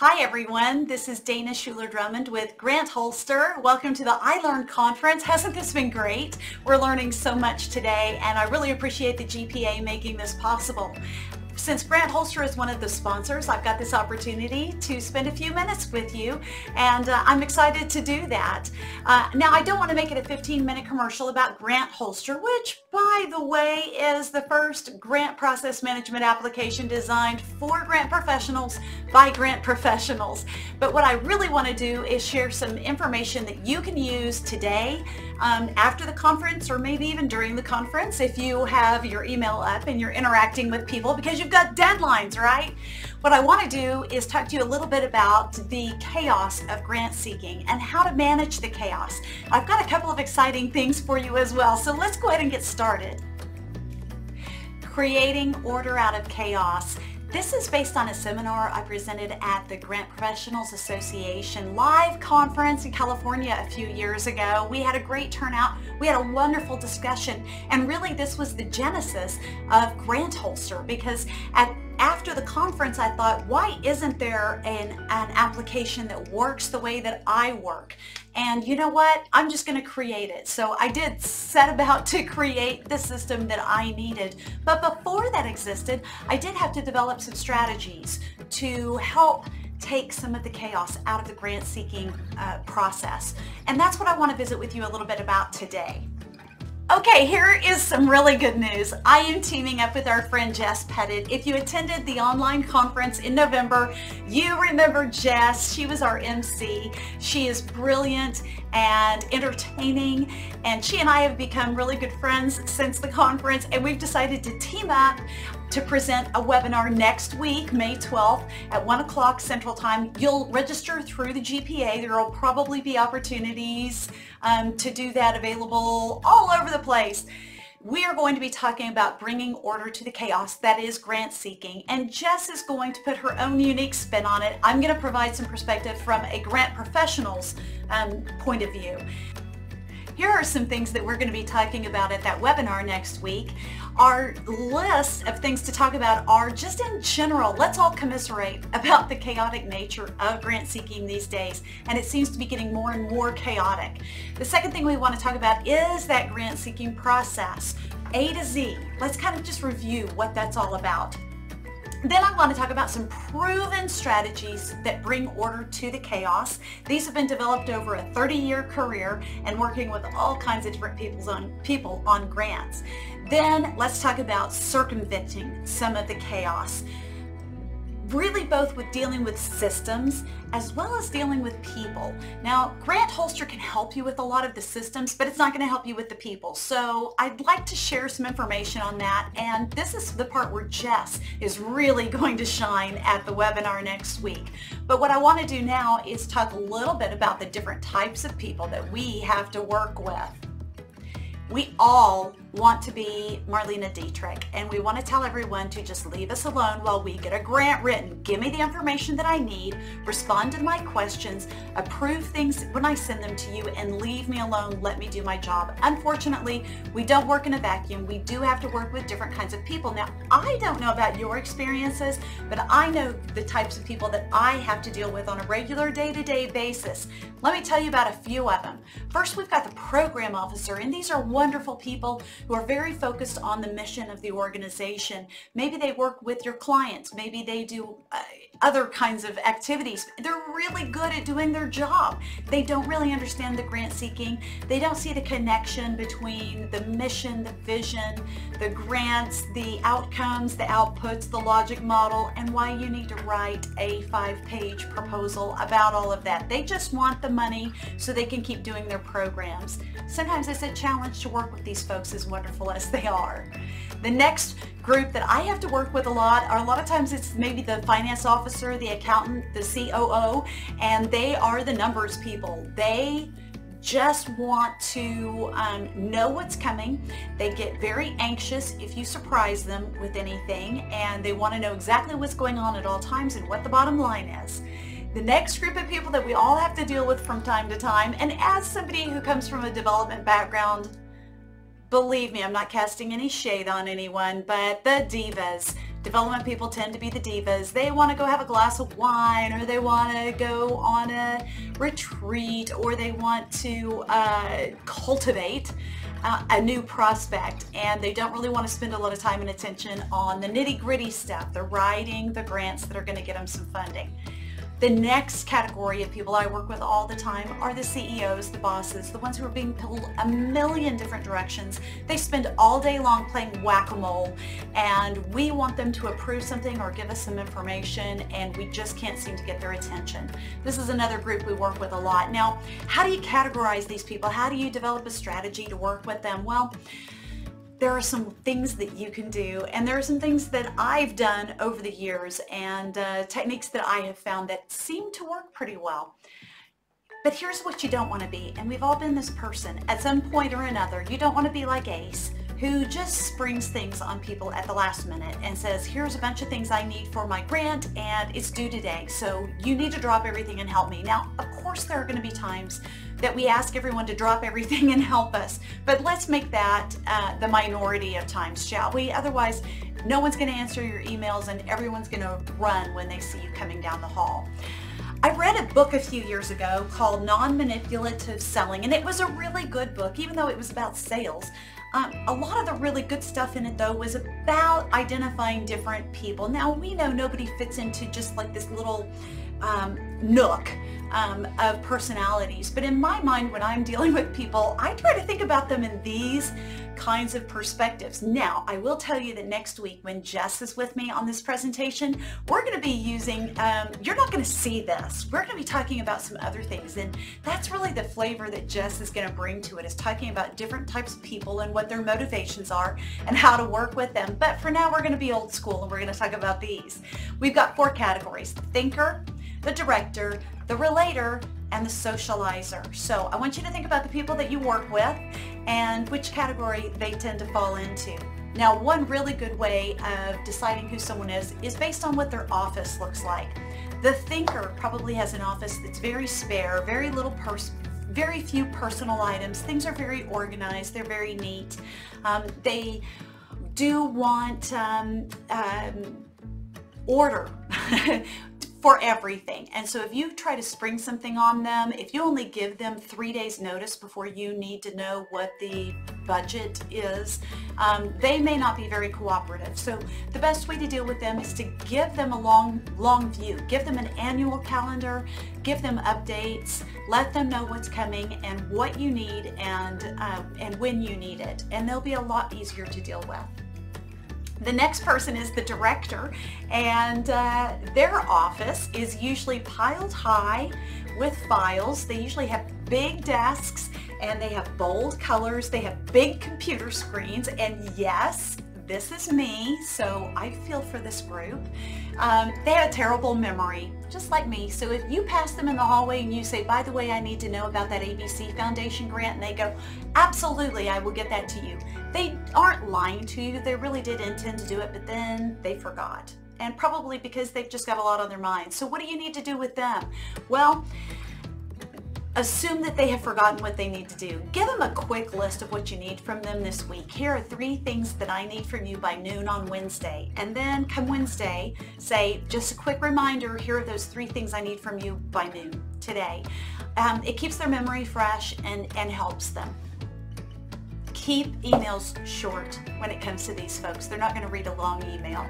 Hi everyone, this is Dana Schuler Drummond with Grant Holster. Welcome to the iLearn conference. Hasn't this been great? We're learning so much today and I really appreciate the GPA making this possible. Since Grant Holster is one of the sponsors, I've got this opportunity to spend a few minutes with you, and uh, I'm excited to do that. Uh, now, I don't want to make it a 15-minute commercial about Grant Holster, which, by the way, is the first grant process management application designed for grant professionals by grant professionals. But what I really want to do is share some information that you can use today um, after the conference or maybe even during the conference if you have your email up and you're interacting with people because you've got deadlines, right? What I want to do is talk to you a little bit about the chaos of grant seeking and how to manage the chaos. I've got a couple of exciting things for you as well, so let's go ahead and get started. Creating order out of chaos. This is based on a seminar I presented at the Grant Professionals Association live conference in California a few years ago. We had a great turnout. We had a wonderful discussion. And really this was the genesis of Grant Holster because at after the conference, I thought, why isn't there an, an application that works the way that I work? And you know what? I'm just going to create it. So I did set about to create the system that I needed. But before that existed, I did have to develop some strategies to help take some of the chaos out of the grant seeking uh, process. And that's what I want to visit with you a little bit about today. Okay, here is some really good news. I am teaming up with our friend Jess Pettitt. If you attended the online conference in November, you remember Jess. She was our MC. She is brilliant and entertaining and she and I have become really good friends since the conference and we've decided to team up to present a webinar next week, May 12th at 1 o'clock Central Time. You'll register through the GPA. There will probably be opportunities um, to do that available all over the place. We are going to be talking about bringing order to the chaos that is grant seeking and Jess is going to put her own unique spin on it. I'm going to provide some perspective from a grant professional's um, point of view. Here are some things that we're going to be talking about at that webinar next week. Our list of things to talk about are just in general, let's all commiserate about the chaotic nature of grant seeking these days, and it seems to be getting more and more chaotic. The second thing we want to talk about is that grant seeking process. A to Z. Let's kind of just review what that's all about. Then I want to talk about some proven strategies that bring order to the chaos. These have been developed over a 30-year career and working with all kinds of different people's on, people on grants. Then let's talk about circumventing some of the chaos really both with dealing with systems as well as dealing with people. Now, Grant Holster can help you with a lot of the systems, but it's not going to help you with the people. So I'd like to share some information on that. And this is the part where Jess is really going to shine at the webinar next week. But what I want to do now is talk a little bit about the different types of people that we have to work with. We all want to be Marlene Dietrich and we want to tell everyone to just leave us alone while we get a grant written. Give me the information that I need, respond to my questions, approve things when I send them to you and leave me alone. Let me do my job. Unfortunately, we don't work in a vacuum. We do have to work with different kinds of people. Now, I don't know about your experiences, but I know the types of people that I have to deal with on a regular day-to-day -day basis. Let me tell you about a few of them. First, we've got the program officer, and these are wonderful people who are very focused on the mission of the organization. Maybe they work with your clients. Maybe they do uh, other kinds of activities. They're really good at doing their job. They don't really understand the grant seeking. They don't see the connection between the mission, the vision, the grants, the outcomes, the outputs, the logic model, and why you need to write a five-page proposal about all of that. They just want the money so they can keep doing their programs. Sometimes it's a challenge to work with these folks as wonderful as they are. The next group that I have to work with a lot, a lot of times it's maybe the finance officer, the accountant, the COO, and they are the numbers people. They just want to um, know what's coming. They get very anxious if you surprise them with anything and they want to know exactly what's going on at all times and what the bottom line is. The next group of people that we all have to deal with from time to time, and as somebody who comes from a development background, believe me, I'm not casting any shade on anyone, but the divas. development people tend to be the divas. They want to go have a glass of wine or they want to go on a retreat or they want to uh, cultivate uh, a new prospect and they don't really want to spend a lot of time and attention on the nitty gritty stuff, the writing, the grants that are going to get them some funding. The next category of people I work with all the time are the CEOs, the bosses, the ones who are being pulled a million different directions. They spend all day long playing whack-a-mole and we want them to approve something or give us some information and we just can't seem to get their attention. This is another group we work with a lot. Now, how do you categorize these people? How do you develop a strategy to work with them? Well, there are some things that you can do and there are some things that I've done over the years and uh, techniques that I have found that seem to work pretty well. But here's what you don't want to be, and we've all been this person at some point or another. You don't want to be like Ace, who just springs things on people at the last minute and says, here's a bunch of things I need for my grant and it's due today. So you need to drop everything and help me. Now, of course, there are going to be times that we ask everyone to drop everything and help us. But let's make that uh, the minority of times, shall we? Otherwise, no one's going to answer your emails and everyone's going to run when they see you coming down the hall. I read a book a few years ago called Non-Manipulative Selling, and it was a really good book, even though it was about sales. Um, a lot of the really good stuff in it though was about identifying different people. Now we know nobody fits into just like this little um, nook um, of personalities. But in my mind, when I'm dealing with people, I try to think about them in these kinds of perspectives. Now, I will tell you that next week when Jess is with me on this presentation, we're going to be using, um, you're not going to see this. We're going to be talking about some other things. And that's really the flavor that Jess is going to bring to it is talking about different types of people and what their motivations are and how to work with them. But for now, we're going to be old school and we're going to talk about these. We've got four categories, thinker, the director, the relator, and the socializer. So I want you to think about the people that you work with and which category they tend to fall into. Now, one really good way of deciding who someone is is based on what their office looks like. The thinker probably has an office that's very spare, very little pers very few personal items. Things are very organized. They're very neat. Um, they do want um, um, order for everything. And so if you try to spring something on them, if you only give them three days notice before you need to know what the budget is, um, they may not be very cooperative. So the best way to deal with them is to give them a long, long view. Give them an annual calendar, give them updates, let them know what's coming and what you need and, uh, and when you need it. And they'll be a lot easier to deal with. The next person is the director and uh, their office is usually piled high with files. They usually have big desks and they have bold colors. They have big computer screens and yes, this is me, so I feel for this group. Um, they have a terrible memory, just like me. So if you pass them in the hallway and you say, by the way, I need to know about that ABC Foundation grant, and they go, absolutely, I will get that to you. They aren't lying to you. They really did intend to do it, but then they forgot. And probably because they've just got a lot on their mind. So what do you need to do with them? Well, Assume that they have forgotten what they need to do. Give them a quick list of what you need from them this week. Here are three things that I need from you by noon on Wednesday. And then come Wednesday, say, just a quick reminder, here are those three things I need from you by noon today. Um, it keeps their memory fresh and, and helps them. Keep emails short when it comes to these folks. They're not going to read a long email.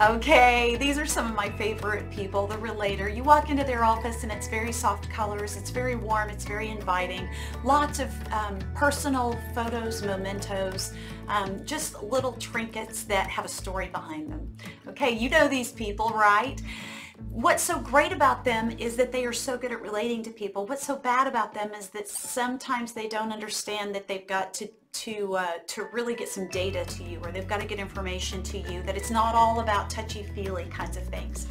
Okay, these are some of my favorite people, the relator. You walk into their office and it's very soft colors, it's very warm, it's very inviting. Lots of um, personal photos, mementos, um, just little trinkets that have a story behind them. Okay, you know these people, right? What's so great about them is that they are so good at relating to people. What's so bad about them is that sometimes they don't understand that they've got to to uh, to really get some data to you or they've got to get information to you that it's not all about touchy-feely kinds of things.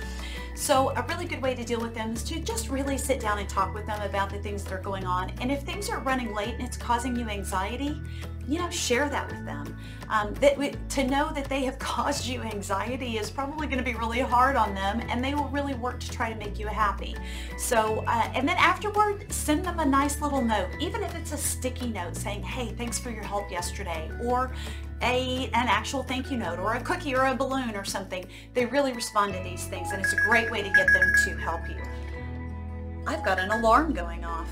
So a really good way to deal with them is to just really sit down and talk with them about the things that are going on and if things are running late and it's causing you anxiety you know, share that with them. Um, that we, to know that they have caused you anxiety is probably going to be really hard on them and they will really work to try to make you happy. So, uh, and then afterward, send them a nice little note, even if it's a sticky note saying, hey, thanks for your help yesterday, or a, an actual thank you note, or a cookie or a balloon or something. They really respond to these things and it's a great way to get them to help you. I've got an alarm going off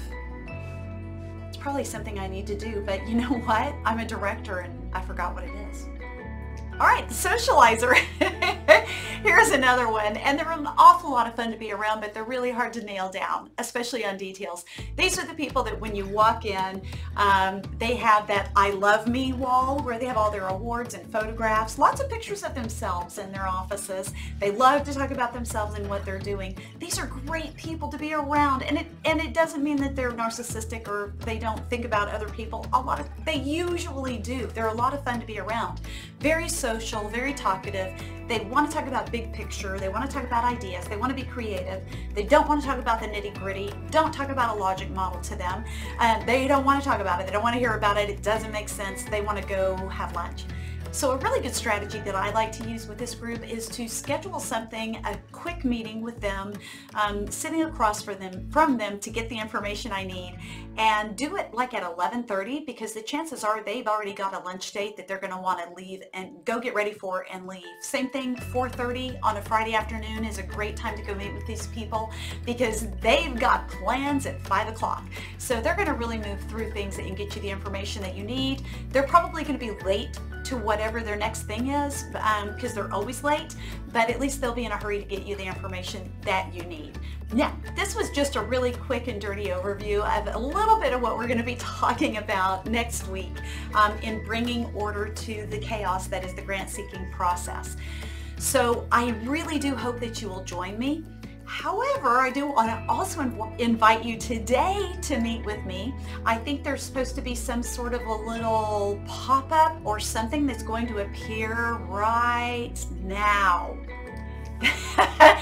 probably something I need to do, but you know what? I'm a director and I forgot what it is. All right, socializer. Here's another one, and they're an awful lot of fun to be around, but they're really hard to nail down, especially on details. These are the people that when you walk in, um, they have that I love me wall where they have all their awards and photographs, lots of pictures of themselves in their offices. They love to talk about themselves and what they're doing. These are great people to be around, and it and it doesn't mean that they're narcissistic or they don't think about other people. A lot of they usually do. They're a lot of fun to be around. Very social, very talkative. They want to talk about big picture. They want to talk about ideas. They want to be creative. They don't want to talk about the nitty gritty. Don't talk about a logic model to them. Uh, they don't want to talk about it. They don't want to hear about it. It doesn't make sense. They want to go have lunch. So a really good strategy that I like to use with this group is to schedule something, a quick meeting with them, um, sitting across for them, from them to get the information I need and do it like at 11.30 because the chances are they've already got a lunch date that they're going to want to leave and go get ready for and leave. Same thing, 4.30 on a Friday afternoon is a great time to go meet with these people because they've got plans at 5 o'clock. So they're going to really move through things and get you the information that you need. They're probably going to be late to whatever their next thing is because um, they're always late, but at least they'll be in a hurry to get you the information that you need. Now, this was just a really quick and dirty overview of a little bit of what we're going to be talking about next week um, in bringing order to the chaos that is the grant seeking process. So I really do hope that you will join me. However, I do want to also invite you today to meet with me. I think there's supposed to be some sort of a little pop-up or something that's going to appear right now.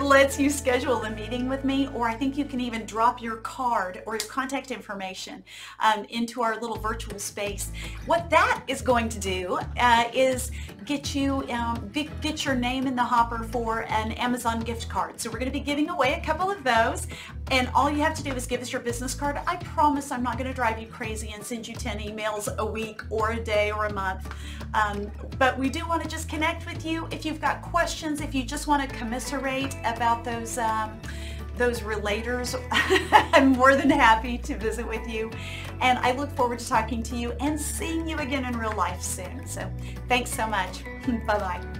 that lets you schedule a meeting with me or I think you can even drop your card or your contact information um, into our little virtual space. What that is going to do uh, is get you um, get your name in the hopper for an Amazon gift card. So we're going to be giving away a couple of those and all you have to do is give us your business card. I promise I'm not going to drive you crazy and send you 10 emails a week or a day or a month. Um, but we do want to just connect with you. If you've got questions, if you just want to commiserate about those um, those relators, I'm more than happy to visit with you. And I look forward to talking to you and seeing you again in real life soon. So thanks so much. Bye-bye.